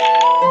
Bye.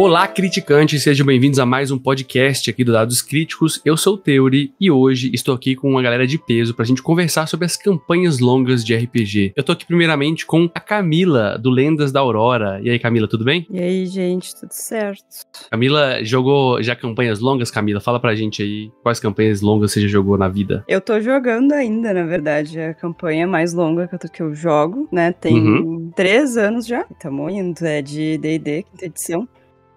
Olá, criticantes, sejam bem-vindos a mais um podcast aqui do Dados Críticos. Eu sou o Theory e hoje estou aqui com uma galera de peso pra gente conversar sobre as campanhas longas de RPG. Eu tô aqui primeiramente com a Camila, do Lendas da Aurora. E aí, Camila, tudo bem? E aí, gente, tudo certo? Camila jogou já campanhas longas, Camila? Fala pra gente aí quais campanhas longas você já jogou na vida. Eu tô jogando ainda, na verdade, a campanha mais longa que eu, que eu jogo, né? Tem Uhum. três anos já. Tamo indo, é de D&D, quinta edição.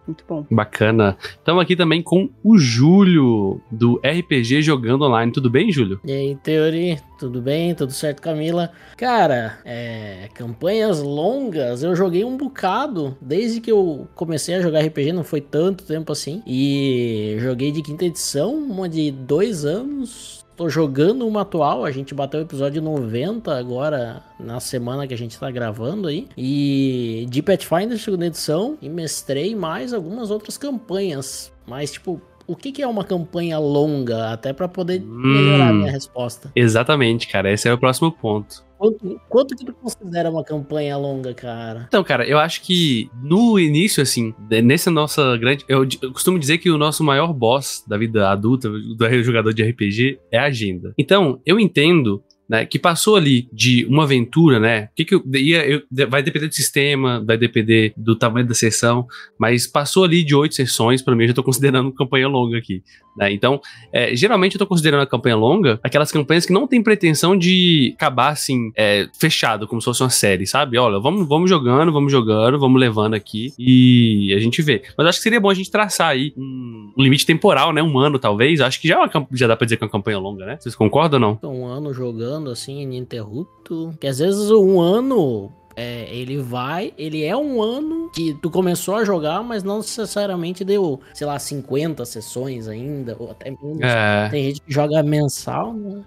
Muito bom. Bacana. Estamos aqui também com o Júlio, do RPG Jogando Online. Tudo bem, Júlio? E aí, Teori, tudo bem? Tudo certo, Camila? Cara, é, campanhas longas, eu joguei um bocado. Desde que eu comecei a jogar RPG, não foi tanto tempo assim. E joguei de quinta edição, uma de dois anos. Tô jogando uma atual, a gente bateu o episódio 90 agora, na semana que a gente tá gravando aí. E de Pathfinder, segunda edição, e mestrei mais algumas outras campanhas. Mas, tipo, o que, que é uma campanha longa? Até pra poder melhorar a Hum. minha resposta. Exatamente, cara. Esse é o próximo ponto. Quanto, quanto que tu considera uma campanha longa, cara? Então, cara, eu acho que no início, assim, nessa nossa grande. Eu, eu costumo dizer que o nosso maior boss da vida adulta, do jogador de RPG, é a agenda. Então, eu entendo. Né, que passou ali de uma aventura, né? Que, que eu, ia, eu- vai depender do sistema, vai depender do tamanho da sessão, mas passou ali de oito sessões, pra mim, eu já tô considerando campanha longa aqui. Né? Então, é, geralmente eu tô considerando a campanha longa aquelas campanhas que não tem pretensão de acabar assim, é, fechado, como se fosse uma série, sabe? Olha, vamos, vamos jogando, vamos jogando, vamos levando aqui e a gente vê. Mas acho que seria bom a gente traçar aí um, limite temporal, né? Um ano, talvez. Acho que já, é uma já dá pra dizer que é uma campanha longa, né? Vocês concordam ou não? Tô Um ano jogando assim, ininterrupto. Que às vezes um ano. É, ele vai, ele é um ano que tu começou a jogar, mas não necessariamente deu, sei lá, 50 sessões ainda, ou até menos. É. Tem gente que joga mensal, né?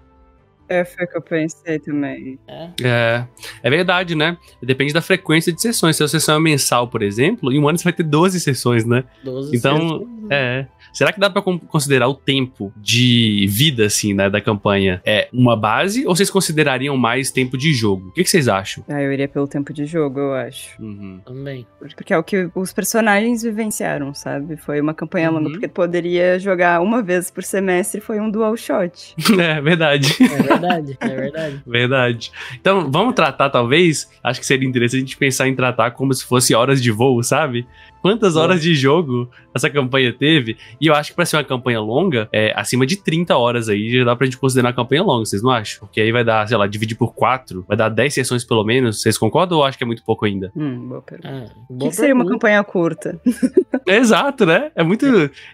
É, foi o que eu pensei também. É. É, é verdade, né? Depende da frequência de sessões. Se a sessão é mensal, por exemplo, em um ano você vai ter 12 sessões, né? 12 Então, sessões? É. Será que dá pra con- considerar o tempo de vida, assim, né, da campanha é uma base? Ou vocês considerariam mais tempo de jogo? O que, que vocês acham? Ah, eu iria pelo tempo de jogo, eu acho. Uhum. Também. Porque é o que os personagens vivenciaram, sabe? Foi uma campanha longa, Uhum. porque poderia jogar uma vez por semestre, foi um dual shot. É verdade. É verdade, é verdade. Verdade. Então, vamos tratar, talvez. Acho que seria interessante a gente pensar em tratar como se fosse horas de voo, sabe? Quantas Boa. horas de jogo essa campanha teve? E eu acho que pra ser uma campanha longa, é acima de 30 horas aí, já dá pra gente considerar uma campanha longa, vocês não acham? Porque aí vai dar, sei lá, dividir por 4, vai dar 10 sessões pelo menos. Vocês concordam ou acho que é muito pouco ainda? Hum, boa pergunta. É, O boa que, que seria uma campanha curta? Exato, né? É muito.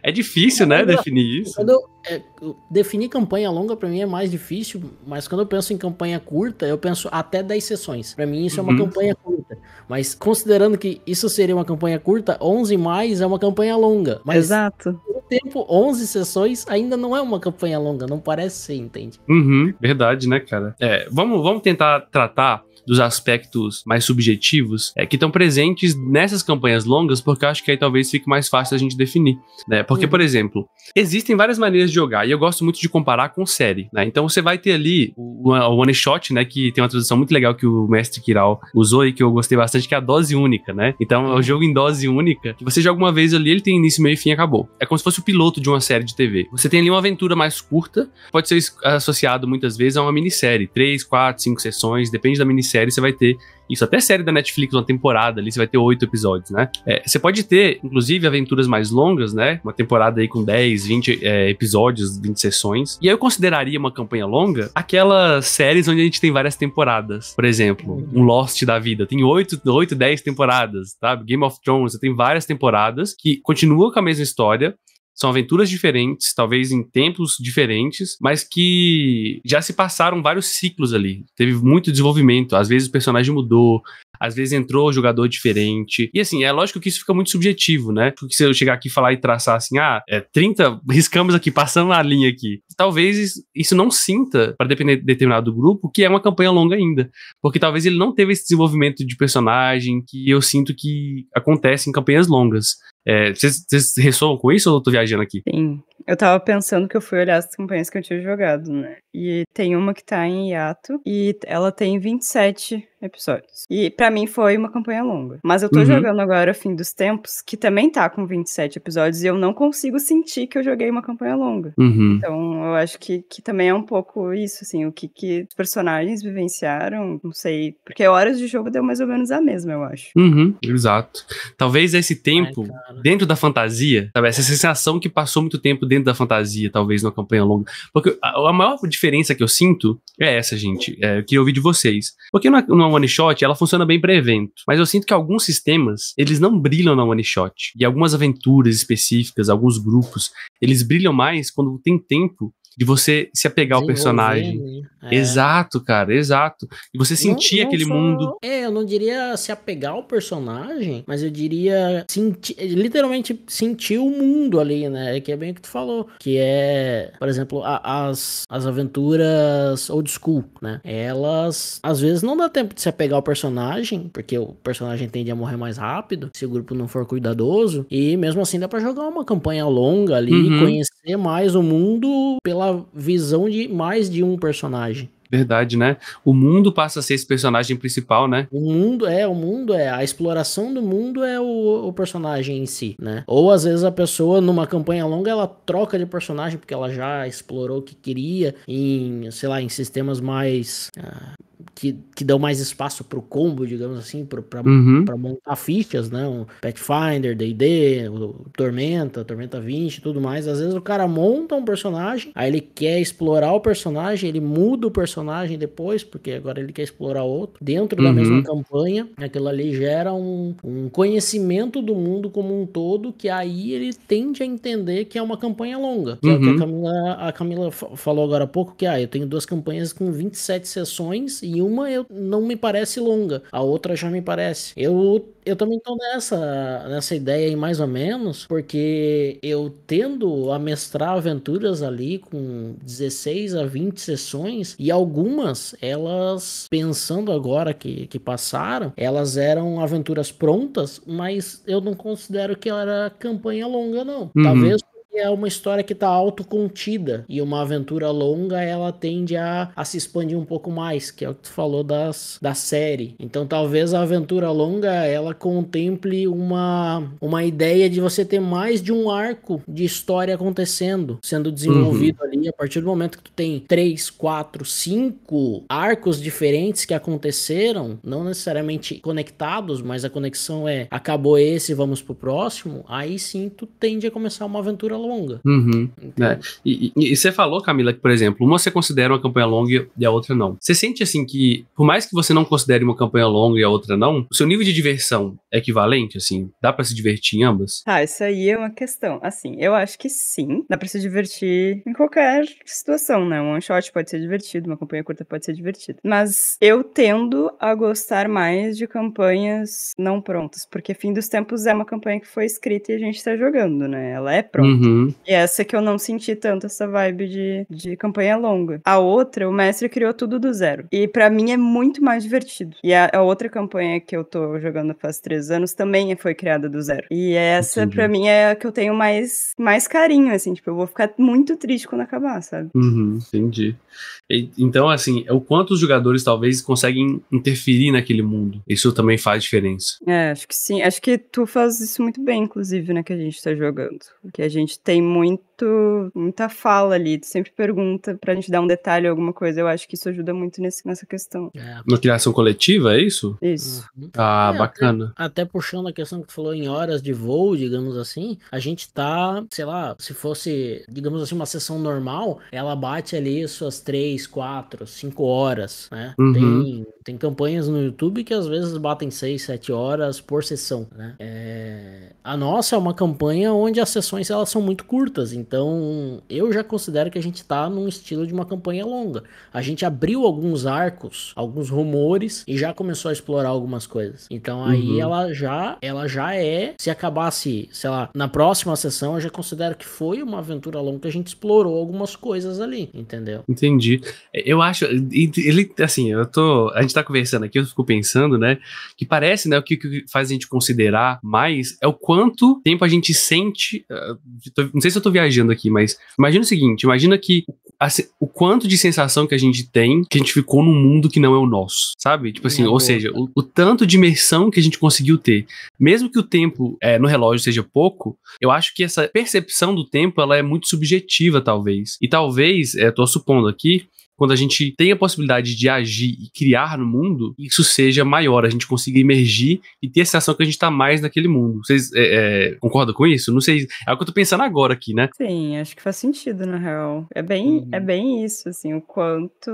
É difícil, né? Definir isso. Quando é, definir campanha longa pra mim é mais difícil, mas quando eu penso em campanha curta, eu penso até 10 sessões. Pra mim isso é uma Uhum. campanha curta. Mas considerando que isso seria uma campanha curta, 11 mais é uma campanha longa. Mas Exato. no tempo, 11 sessões ainda não é uma campanha longa, não parece ser, entende? Uhum, verdade, né, cara? É, vamos, vamos tentar tratar dos aspectos mais subjetivos é, que estão presentes nessas campanhas longas, porque eu acho que aí talvez fique mais fácil a gente definir, né? Porque, Uhum. por exemplo, existem várias maneiras de jogar, e eu gosto muito de comparar com série, né? Então você vai ter ali o, o One Shot, né, que tem uma tradução muito legal que o mestre Kiral usou e que eu gostei bastante, que é a dose única, né? Então é o jogo em dose única, que você joga uma vez ali, ele tem início, meio e fim e acabou. É como se fosse o piloto de uma série de TV. Você tem ali uma aventura mais curta, pode ser associado muitas vezes a uma minissérie, três, quatro, cinco sessões, depende da minissérie, você vai ter isso. Até série da Netflix, uma temporada ali, você vai ter oito episódios, né? É, você pode ter, inclusive, aventuras mais longas, né? Uma temporada aí com 10, 20 é, episódios, 20 sessões. E aí eu consideraria uma campanha longa aquelas séries onde a gente tem várias temporadas. Por exemplo, um Lost da vida. Tem 8, 8 10 temporadas, sabe? Game of Thrones, tem várias temporadas que continuam com a mesma história, são aventuras diferentes, talvez em tempos diferentes, mas que já se passaram vários ciclos ali. Teve muito desenvolvimento. Às vezes o personagem mudou, às vezes entrou jogador diferente. E assim, é lógico que isso fica muito subjetivo, né? Porque se eu chegar aqui e falar e traçar assim, ah, é 30, riscamos aqui, passando na linha aqui. Talvez isso não sinta, para depender de determinado grupo, que é uma campanha longa ainda. Porque talvez ele não teve esse desenvolvimento de personagem que eu sinto que acontece em campanhas longas. É, Vocês vocês ressoam com isso ou eu tô viajando aqui? Sim. Eu tava pensando que eu fui olhar as campanhas que eu tinha jogado, né? E tem uma que tá em hiato e ela tem 27 episódios. E pra mim foi uma campanha longa. Mas eu tô Uhum. jogando agora Fim dos Tempos, que também tá com 27 episódios, e eu não consigo sentir que eu joguei uma campanha longa. Uhum. Então, eu acho que, que também é um pouco isso, assim, o que, que os personagens vivenciaram, não sei. Porque horas de jogo deu mais ou menos a mesma, eu acho. Uhum, exato. Talvez esse tempo Ai, dentro da fantasia, sabe? Essa sensação que passou muito tempo dentro da fantasia, talvez numa campanha longa. Porque a, a maior diferença que eu sinto é essa, gente. É, eu queria ouvir de vocês. Porque numa one shot, ela funciona bem para evento. Mas eu sinto que alguns sistemas, eles não brilham na one shot. E algumas aventuras específicas, alguns grupos, eles brilham mais quando tem tempo de você se apegar ao personagem. É. Exato, cara, exato. E você sentir Não- não aquele só- mundo. É, eu não diria se apegar ao personagem, mas eu diria sentir, literalmente sentir o mundo ali, né? Que é bem o que tu falou. Que é, por exemplo, a- as, as aventuras old school, né? Elas, às vezes, não dá tempo de se apegar ao personagem, porque o personagem tende a morrer mais rápido, se o grupo não for cuidadoso. E mesmo assim dá pra jogar uma campanha longa ali, Uhum. conhecer mais o mundo pela visão de mais de um personagem. Verdade, né? O mundo passa a ser esse personagem principal, né? O mundo é, o mundo é, a exploração do mundo é o, o personagem em si, né? Ou às vezes a pessoa, numa campanha longa, ela troca de personagem porque ela já explorou o que queria em, sei lá, em sistemas mais. ah, que, que dão mais espaço pro combo, digamos assim, pro, pra, Uhum. pra montar fichas, né? Um Pathfinder, D&D, o Tormenta, Tormenta 20 e tudo mais. Às vezes o cara monta um personagem, aí ele quer explorar o personagem, ele muda o personagem depois, porque agora ele quer explorar outro. Dentro da Uhum. mesma campanha, aquilo ali gera um, um conhecimento do mundo como um todo, que aí ele tende a entender que é uma campanha longa. Que é o que Uhum. a Camila, a Camila fa- falou agora há pouco, que ah, eu tenho duas campanhas com 27 sessões e uma eu, não me parece longa, a outra já me parece. Eu, eu também tô nessa, nessa ideia aí, mais ou menos, porque eu tendo a mestrar aventuras ali com 16 a 20 sessões, e algumas, elas, pensando agora que, que passaram, elas eram aventuras prontas, mas eu não considero que era campanha longa, não. Uhum. Talvez é uma história que tá autocontida. E uma aventura longa ela tende a, a se expandir um pouco mais, que é o que tu falou das, da série. Então talvez a aventura longa ela contemple uma, uma ideia de você ter mais de um arco de história acontecendo, sendo desenvolvido ali. A partir do momento que tu tem três, quatro, cinco arcos diferentes que aconteceram, não necessariamente conectados, mas a conexão é acabou esse, vamos pro próximo, aí sim tu tende a começar uma aventura longa. Uhum. É. E, e- e você falou, Camila, que, por exemplo, uma você considera uma campanha longa e a outra não. Você sente assim que, por mais que você não considere uma campanha longa e a outra não, o seu nível de diversão é equivalente, assim? Dá pra se divertir em ambas? Ah, isso aí é uma questão. Assim, eu acho que sim. Dá pra se divertir em qualquer situação, né? Um one shot pode ser divertido, uma campanha curta pode ser divertida. Mas eu tendo a gostar mais de campanhas não prontas, porque Fim dos Tempos é uma campanha que foi escrita e a gente tá jogando, né? Ela é pronta. Uhum. E essa que eu não senti tanto essa vibe de, de campanha longa. A outra, o mestre criou tudo do zero. E pra mim é muito mais divertido. E a, a outra campanha que eu tô jogando faz três anos também foi criada do zero. E essa, pra mim, é a que eu tenho mais, mais carinho, assim. Tipo, eu vou ficar muito triste quando acabar, sabe? Uhum, entendi. E- então, assim, é o quanto os jogadores talvez conseguem interferir naquele mundo. Isso também faz diferença. É, acho que sim. Acho que tu faz isso muito bem, inclusive, né, que a gente tá jogando. Porque a gente tem muito, muita fala ali. Tu sempre pergunta pra gente dar um detalhe, alguma coisa. Eu acho que isso ajuda muito nesse, nessa questão. É. Na criação coletiva, é isso? Isso. Uhum. Ah, É, bacana. Até puxando a questão que tu falou em horas de voo, digamos assim, a gente tá, sei lá, se fosse, digamos assim, uma sessão normal, ela bate ali suas 3, 4, 5 horas, né? Uhum. Tem, tem campanhas no YouTube que às vezes batem 6, 7 horas por sessão, né? É, A nossa é uma campanha onde as sessões elas são muito curtas, então eu já considero que a gente tá num estilo de uma campanha longa. A gente abriu alguns arcos, alguns rumores e já começou a explorar algumas coisas. Então aí Uhum. ela já, ela já é, se acabasse, sei lá, na próxima sessão eu já considero que foi uma aventura longa que a gente explorou algumas coisas ali, entendeu? Entendi. Eu acho. Ele, assim, eu tô. A gente gente tá conversando aqui, eu fico pensando, né, que parece, né, o que, que faz a gente considerar mais é o quanto tempo a gente sente. Uh, tô, não sei se eu tô viajando aqui, mas imagina o seguinte: imagina que a, o quanto de sensação que a gente tem que a gente ficou num mundo que não é o nosso, sabe? Tipo assim, ou seja, o, o, tanto de imersão que a gente conseguiu ter. Mesmo que o tempo é, no relógio seja pouco, eu acho que essa percepção do tempo ela é muito subjetiva, talvez. E talvez, é, tô supondo aqui, quando a gente tem a possibilidade de agir e criar no mundo, isso seja maior, a gente consiga emergir e ter a sensação que a gente tá mais naquele mundo. Vocês é, é, concordam com isso? Não sei, é o que eu tô pensando agora aqui, né? Sim, acho que faz sentido, na real. É bem, uhum. é bem isso, assim, o quanto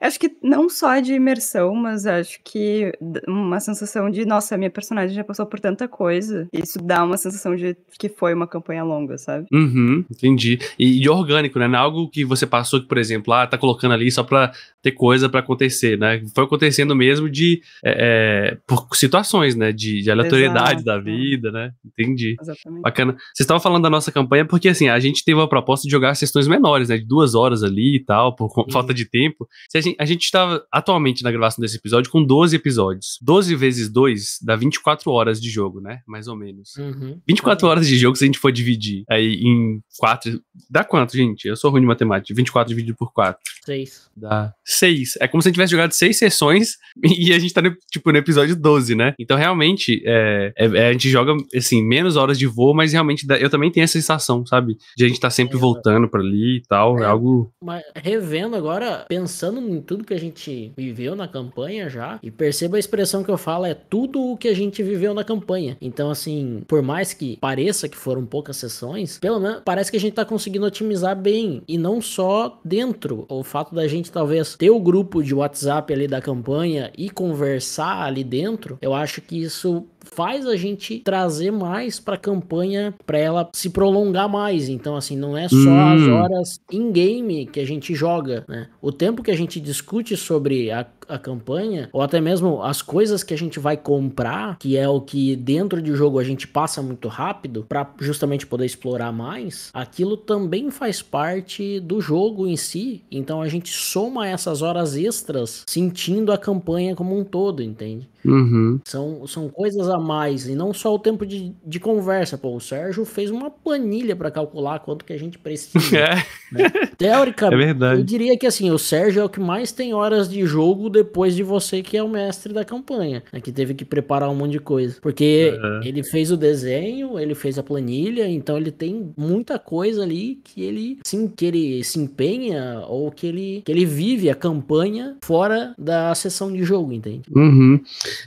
Acho que não só de imersão, mas acho que uma sensação de, nossa, minha personagem já passou por tanta coisa. Isso dá uma sensação de que foi uma campanha longa, sabe? Uhum, entendi. E, e orgânico, né? Não é algo que você passou que, por exemplo, ah, tá colocando ali só pra ter coisa para acontecer, né? Foi acontecendo mesmo de é, é, por situações, né? De, de aleatoriedade Exato. da vida, né? Entendi. Exatamente. Bacana. Vocês estavam falando da nossa campanha porque assim a gente teve a proposta de jogar sessões menores, né? De duas horas ali e tal, por uhum. falta de tempo. A gente, a gente está atualmente na gravação desse episódio com 12 episódios. 12 vezes 2 dá 24 horas de jogo, né? Mais ou menos. Uhum. 24 horas de jogo, se a gente for dividir aí em 4. Dá quanto, gente? Eu sou ruim de matemática. 24 dividido por 4. 6. Dá seis. É como se a gente tivesse jogado seis sessões e a gente tá, no, tipo, no episódio 12, né? Então, realmente, é, é, é, a gente joga, assim, menos horas de voo, mas realmente dá, eu também tenho essa sensação, sabe? De a gente tá sempre é, voltando pra ali e tal. É, é, algo. Mas revendo agora, pensando em tudo que a gente viveu na campanha já, e perceba a expressão que eu falo, é tudo o que a gente viveu na campanha. Então, assim, por mais que pareça que foram poucas sessões, pelo menos parece que a gente tá conseguindo otimizar bem. E não só dentro. O fato da gente talvez ter o grupo de WhatsApp ali da campanha e conversar ali dentro, eu acho que isso faz a gente trazer mais para a campanha para ela se prolongar mais. Então, assim, não é só hum. as horas in game que a gente joga, né? O tempo que a gente discute sobre a, a campanha, ou até mesmo as coisas que a gente vai comprar, que é o que dentro de jogo a gente passa muito rápido para justamente poder explorar mais, aquilo também faz parte do jogo em si. Então a gente soma essas horas extras sentindo a campanha como um todo, entende? Uhum. São, são coisas a mais, e não só o tempo de, de conversa. Pô, o Sérgio fez uma planilha para calcular quanto que a gente precisa. É. Né? Teoricamente, é eu diria que assim, o Sérgio é o que mais tem horas de jogo depois de você, que é o mestre da campanha, né? que teve que preparar um monte de coisa. Porque uhum. ele fez o desenho, ele fez a planilha, então ele tem muita coisa ali que ele, sim, que ele se empenha ou que ele, que ele vive a campanha fora da sessão de jogo, entende? Uhum.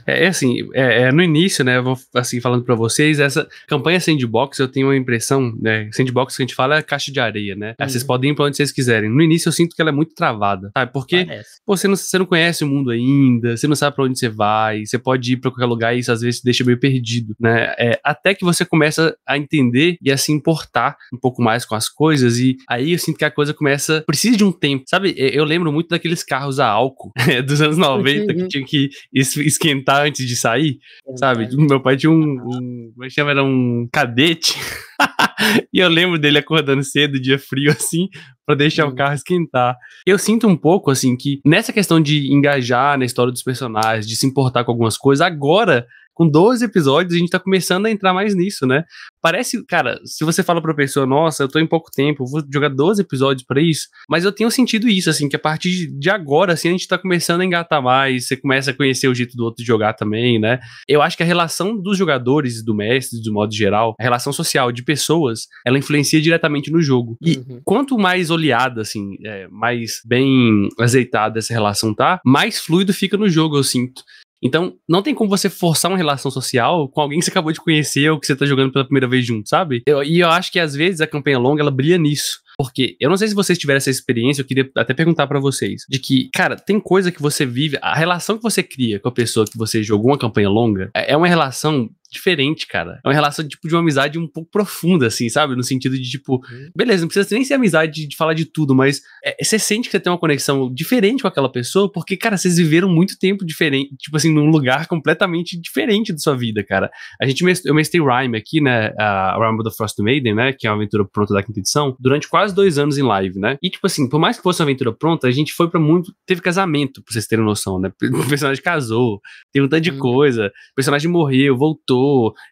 É, é assim, é, é, no início, né, eu vou assim falando para vocês, essa campanha sandbox, eu tenho uma impressão, né, sandbox que a gente fala é caixa de areia, né? Uhum. Vocês podem ir pra onde vocês quiserem. No início eu sinto que ela é muito travada, sabe? Porque pô, você, não, você não conhece o mundo ainda, você não sabe para onde você vai, você pode ir para qualquer lugar e isso às vezes te deixa meio perdido, né? É, até que você começa a entender e a se importar um pouco mais com as coisas e aí eu sinto que a coisa começa, precisa de um tempo, sabe? Eu lembro muito daqueles carros a álcool dos anos 90 que tinha que esquentar esquentar antes de sair, sabe? Meu pai tinha um, um como é que chama? Era um cadete. e eu lembro dele acordando cedo, dia frio, assim, para deixar o carro esquentar. Eu sinto um pouco, assim, que nessa questão de engajar na história dos personagens, de se importar com algumas coisas, agora com 12 episódios, a gente tá começando a entrar mais nisso, né? Parece, cara, se você fala pra pessoa, nossa, eu tô em pouco tempo, vou jogar 12 episódios para isso, mas eu tenho sentido isso, assim, que a partir de agora, assim, a gente tá começando a engatar mais, você começa a conhecer o jeito do outro jogar também, né? Eu acho que a relação dos jogadores, do mestre, do modo geral, a relação social de pessoas, ela influencia diretamente no jogo. E uhum. quanto mais oleada, assim, é, mais bem azeitada essa relação tá, mais fluido fica no jogo, eu sinto. Então, não tem como você forçar uma relação social com alguém que você acabou de conhecer ou que você tá jogando pela primeira vez junto, sabe? Eu, e eu acho que às vezes a campanha longa ela brilha nisso. Porque eu não sei se vocês tiveram essa experiência, eu queria até perguntar para vocês. De que, cara, tem coisa que você vive, a relação que você cria com a pessoa que você jogou uma campanha longa é, é uma relação diferente, cara. É uma relação, tipo, de uma amizade um pouco profunda, assim, sabe? No sentido de, tipo, uhum. beleza, não precisa nem ser amizade de, falar de tudo, mas é, você sente que você tem uma conexão diferente com aquela pessoa, porque, cara, vocês viveram muito tempo diferente, tipo assim, num lugar completamente diferente da sua vida, cara. A gente, eu mestrei Rhyme aqui, né? A Rhyme of the Frost Maiden, né? Que é uma aventura pronta da quinta edição, durante quase dois anos em live, né? E, tipo assim, por mais que fosse uma aventura pronta, a gente foi para muito. Teve casamento, pra vocês terem noção, né? O personagem casou, teve um tanto de hum. coisa, o personagem morreu, voltou,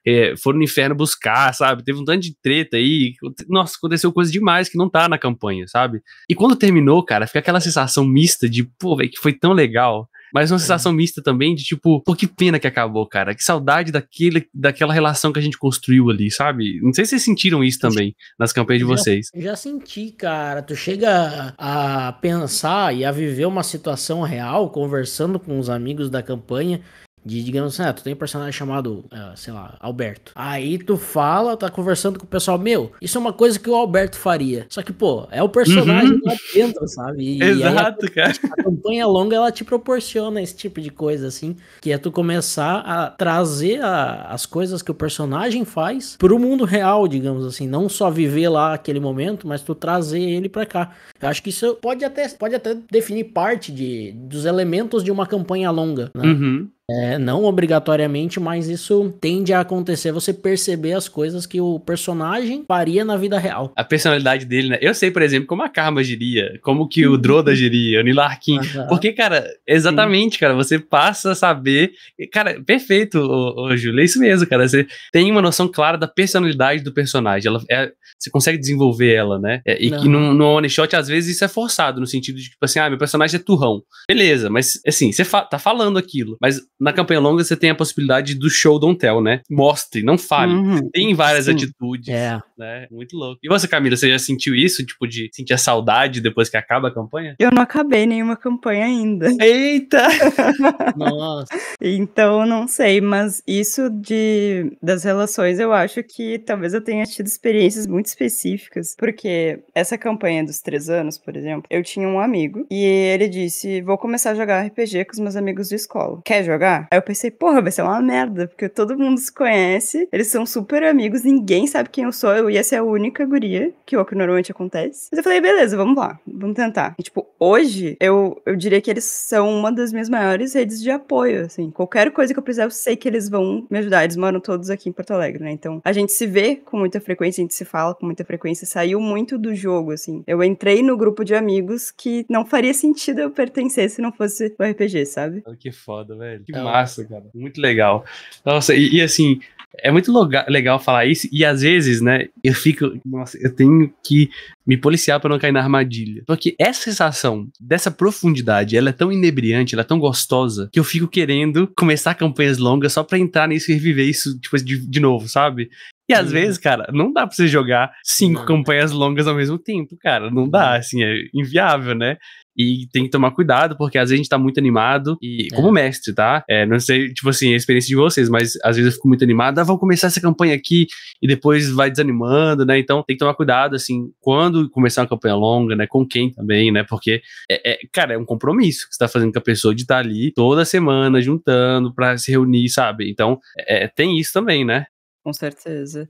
é, foram no inferno buscar, sabe? Teve um tanto de treta aí. Nossa, aconteceu coisa demais que não tá na campanha, sabe? E quando terminou, cara, fica aquela sensação mista de, pô, velho, que foi tão legal. Mas uma é. sensação mista também de tipo, pô, que pena que acabou, cara. Que saudade daquele, daquela relação que a gente construiu ali, sabe? Não sei se vocês sentiram isso também nas campanhas de vocês. Já, já senti, cara. Tu chega a pensar e a viver uma situação real, conversando com os amigos da campanha, de, digamos assim, ah, tu tem um personagem chamado, uh, sei lá, Alberto. Aí tu fala, tá conversando com o pessoal, meu, isso é uma coisa que o Alberto faria. Só que, pô, é o personagem uhum. lá dentro, sabe? E, Exato, a, cara. A campanha longa, ela te proporciona esse tipo de coisa, assim, que é tu começar a trazer a, as coisas que o personagem faz pro mundo real, digamos assim. Não só viver lá aquele momento, mas tu trazer ele pra cá. Eu acho que isso pode até, pode até definir parte de, dos elementos de uma campanha longa, né? Uhum. É, não obrigatoriamente, mas isso tende a acontecer você perceber as coisas que o personagem faria na vida real. A personalidade dele, né? Eu sei, por exemplo, como a Karma diria, como que o Droda diria, o Nilarkin. Uhum. Porque, cara, exatamente, Sim. cara, você passa a saber. Cara, perfeito, ô, ô, Júlio, é isso mesmo, cara. Você tem uma noção clara da personalidade do personagem. Ela é, você consegue desenvolver ela, né? É, e não. que no, no one shot, às vezes, isso é forçado, no sentido de, tipo assim, ah, meu personagem é turrão. Beleza, mas assim, você fa tá falando aquilo, mas na campanha longa você tem a possibilidade do show don't tell, né? Mostre, não fale. Uhum, tem várias sim. atitudes, é. né? Muito louco. E você, Camila, você já sentiu isso? Tipo, de sentir a saudade depois que acaba a campanha? Eu não acabei nenhuma campanha ainda. Eita! Nossa. Então, não sei, mas isso de das relações, eu acho que talvez eu tenha tido experiências muito específicas, porque essa campanha dos três anos, por exemplo, eu tinha um amigo e ele disse: Vou começar a jogar RPG com os meus amigos de escola. Quer jogar? Jogar. Aí eu pensei, porra, vai ser uma merda, porque todo mundo se conhece, eles são super amigos, ninguém sabe quem eu sou, eu ia ser a única guria, que é o que normalmente acontece. Mas eu falei, beleza, vamos lá, vamos tentar. E, tipo, hoje, eu, eu diria que eles são uma das minhas maiores redes de apoio, assim. Qualquer coisa que eu precisar, eu sei que eles vão me ajudar. Eles moram todos aqui em Porto Alegre, né? Então, a gente se vê com muita frequência, a gente se fala com muita frequência, saiu muito do jogo, assim. Eu entrei no grupo de amigos que não faria sentido eu pertencer se não fosse o RPG, sabe? Que foda, velho. Que massa, cara. Muito legal. Nossa, e, e assim, é muito legal falar isso, e às vezes, né, eu fico, nossa, eu tenho que me policiar para não cair na armadilha. Porque essa sensação dessa profundidade, ela é tão inebriante, ela é tão gostosa, que eu fico querendo começar campanhas longas só para entrar nisso e reviver isso, tipo, de, de novo, sabe? E às vezes, cara, não dá pra você jogar cinco campanhas longas ao mesmo tempo, cara. Não dá, assim, é inviável, né? E tem que tomar cuidado, porque às vezes a gente tá muito animado. E é. como mestre, tá? É, não sei, tipo assim, a experiência de vocês, mas às vezes eu fico muito animado. Ah, vamos começar essa campanha aqui e depois vai desanimando, né? Então tem que tomar cuidado, assim, quando começar uma campanha longa, né? Com quem também, né? Porque, é, é cara, é um compromisso que você tá fazendo com a pessoa de estar tá ali toda semana juntando pra se reunir, sabe? Então, é, tem isso também, né? Com certeza.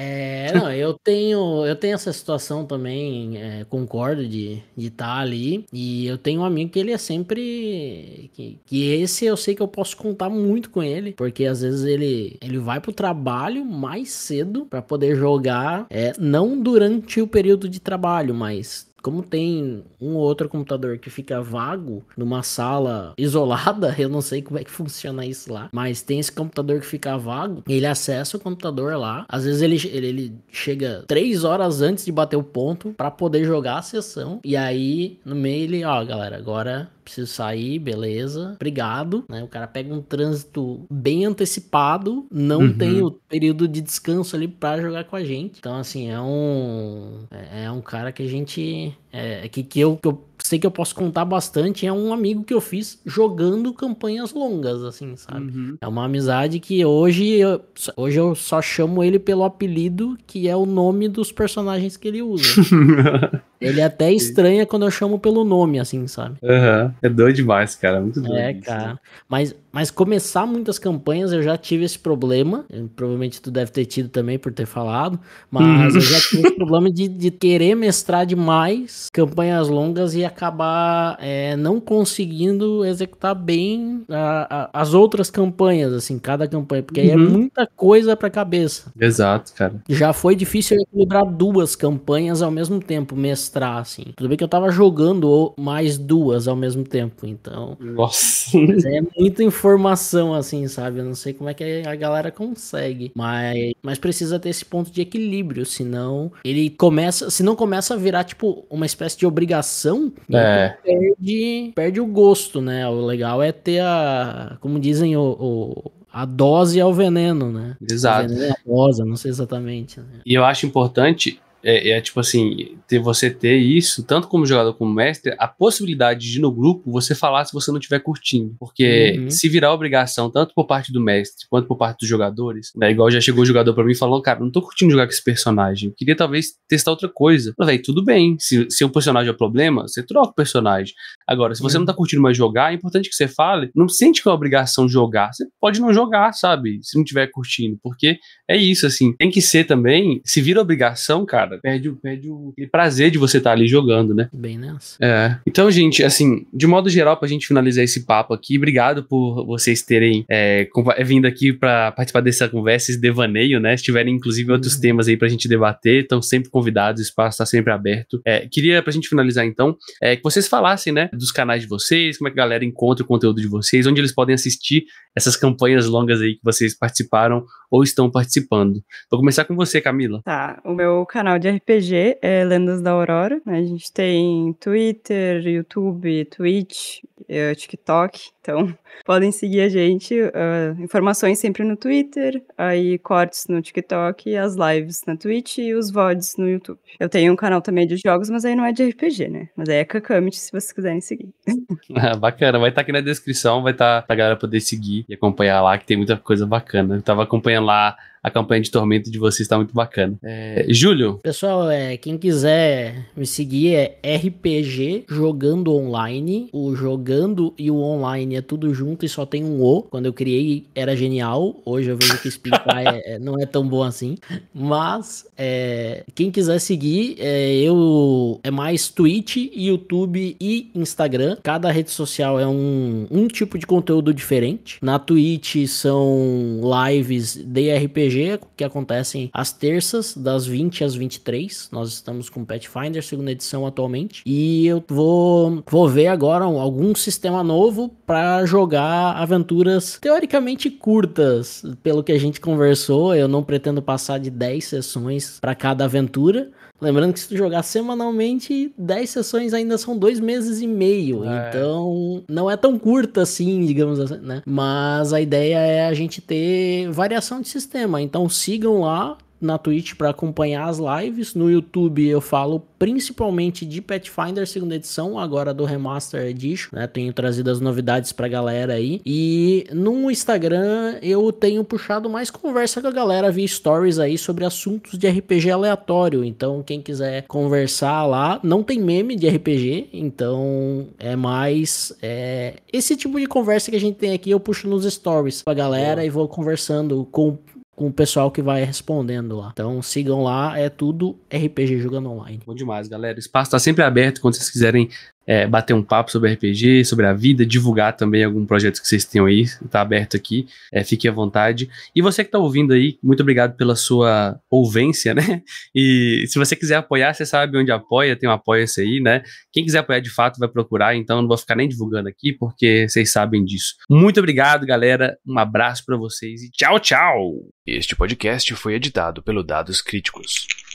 É, não, eu tenho, eu tenho essa situação também, é, concordo de estar tá ali. E eu tenho um amigo que ele é sempre. Que, que esse eu sei que eu posso contar muito com ele, porque às vezes ele, ele vai pro trabalho mais cedo para poder jogar, é, não durante o período de trabalho, mas como tem um ou outro computador que fica vago numa sala isolada, eu não sei como é que funciona isso lá, mas tem esse computador que fica vago, ele acessa o computador lá, às vezes ele, ele, ele chega três horas antes de bater o ponto para poder jogar a sessão, e aí no meio ele, ó, galera, agora preciso sair, beleza, obrigado, né? O cara pega um trânsito bem antecipado, não uhum. tem o período de descanso ali para jogar com a gente. Então, assim, é um é, é um cara que a gente é, que, que, eu, que eu sei que eu posso contar bastante é um amigo que eu fiz jogando campanhas longas, assim, sabe? Uhum. É uma amizade que hoje eu, hoje eu só chamo ele pelo apelido que é o nome dos personagens que ele usa. ele até estranha quando eu chamo pelo nome, assim, sabe? Uhum. É doido demais, cara. Muito doido. É, cara. Mas, mas começar muitas campanhas eu já tive esse problema. Provavelmente tu deve ter tido também por ter falado. Mas uhum. eu já tive esse problema de, de querer mestrar demais campanhas longas e acabar é, não conseguindo executar bem a, a, as outras campanhas, assim, cada campanha, porque aí é uhum. muita coisa pra cabeça. Exato, cara. Já foi difícil equilibrar duas campanhas ao mesmo tempo, mestrar, assim. Tudo bem que eu tava jogando mais duas ao mesmo tempo, então. Nossa. é muita informação, assim, sabe? Eu não sei como é que a galera consegue, mas, mas precisa ter esse ponto de equilíbrio, senão ele começa, se não começa a virar, tipo, uma espécie de obrigação, é. perde, perde o gosto, né? O legal é ter a, como dizem, o, o a dose ao veneno, né? Exato. O veneno é a dose, não sei exatamente. Né? E eu acho importante é, é, tipo assim, ter você ter isso, tanto como jogador como mestre, a possibilidade de no grupo você falar se você não estiver curtindo. Porque uhum. se virar obrigação, tanto por parte do mestre quanto por parte dos jogadores, né? Igual já chegou o jogador para mim e falou, cara, não tô curtindo jogar com esse personagem. Eu queria talvez testar outra coisa. Mas aí, tudo bem. Se, se o personagem é problema, você troca o personagem. Agora, se você uhum. não tá curtindo mais jogar, é importante que você fale. Não sente que é obrigação jogar. Você pode não jogar, sabe? Se não estiver curtindo. Porque é isso, assim. Tem que ser também. Se vira obrigação, cara cara, perde, perde o prazer de você estar tá ali jogando, né? Bem nessa. É. Então, gente, assim, de modo geral, pra gente finalizar esse papo aqui, obrigado por vocês terem é, é vindo aqui para participar dessa conversa, esse devaneio, né? Se tiverem, inclusive, outros uhum. temas aí pra gente debater, estão sempre convidados, o espaço tá sempre aberto. É, queria, pra gente finalizar, então, é, que vocês falassem, né, dos canais de vocês, como é que a galera encontra o conteúdo de vocês, onde eles podem assistir essas campanhas longas aí que vocês participaram ou estão participando. Vou começar com você, Camila. Tá, o meu canal de RPG é Lendas da Aurora. Né? A gente tem Twitter, YouTube, Twitch, uh, TikTok. Então, podem seguir a gente. Uh, informações sempre no Twitter, aí cortes no TikTok, as lives na Twitch e os VODs no YouTube. Eu tenho um canal também de jogos, mas aí não é de RPG, né? Mas aí é Kakamit, se vocês quiserem seguir. ah, bacana, vai estar tá aqui na descrição, vai estar tá, pra galera poder seguir e acompanhar lá, que tem muita coisa bacana. Eu tava acompanhando lá a campanha de tormento de vocês está muito bacana. É, Júlio? Pessoal, é, quem quiser me seguir é RPG Jogando Online. O jogando e o online é tudo junto e só tem um O. Quando eu criei era genial. Hoje eu vejo que explicar é, é, não é tão bom assim. Mas é, quem quiser seguir, é, eu é mais Twitch, YouTube e Instagram. Cada rede social é um, um tipo de conteúdo diferente. Na Twitch são lives de RPG Que acontecem às terças, das 20 às 23. Nós estamos com Pathfinder, segunda edição atualmente. E eu vou, vou ver agora algum sistema novo para jogar aventuras teoricamente curtas. Pelo que a gente conversou, eu não pretendo passar de 10 sessões para cada aventura. Lembrando que se tu jogar semanalmente, 10 sessões ainda são dois meses e meio. É. Então, não é tão curta assim, digamos assim, né? Mas a ideia é a gente ter variação de sistema. Então, sigam lá na Twitch para acompanhar as lives. No YouTube eu falo principalmente de Pathfinder segunda edição, agora do Remaster Edition, né? Tenho trazido as novidades pra galera aí. E no Instagram eu tenho puxado mais conversa com a galera via stories aí sobre assuntos de RPG aleatório. Então, quem quiser conversar lá, não tem meme de RPG, então é mais é, esse tipo de conversa que a gente tem aqui. Eu puxo nos stories pra galera e vou conversando com com o pessoal que vai respondendo lá. Então sigam lá, é tudo RPG jogando online. Bom demais, galera. O espaço está sempre aberto quando vocês quiserem é, bater um papo sobre RPG, sobre a vida, divulgar também algum projeto que vocês tenham aí, está aberto aqui, é, fique à vontade. E você que está ouvindo aí, muito obrigado pela sua ouvência, né? E se você quiser apoiar, você sabe onde apoia, tem um apoia-se aí, né? Quem quiser apoiar de fato vai procurar, então não vou ficar nem divulgando aqui, porque vocês sabem disso. Muito obrigado, galera, um abraço para vocês e tchau, tchau! Este podcast foi editado pelo Dados Críticos.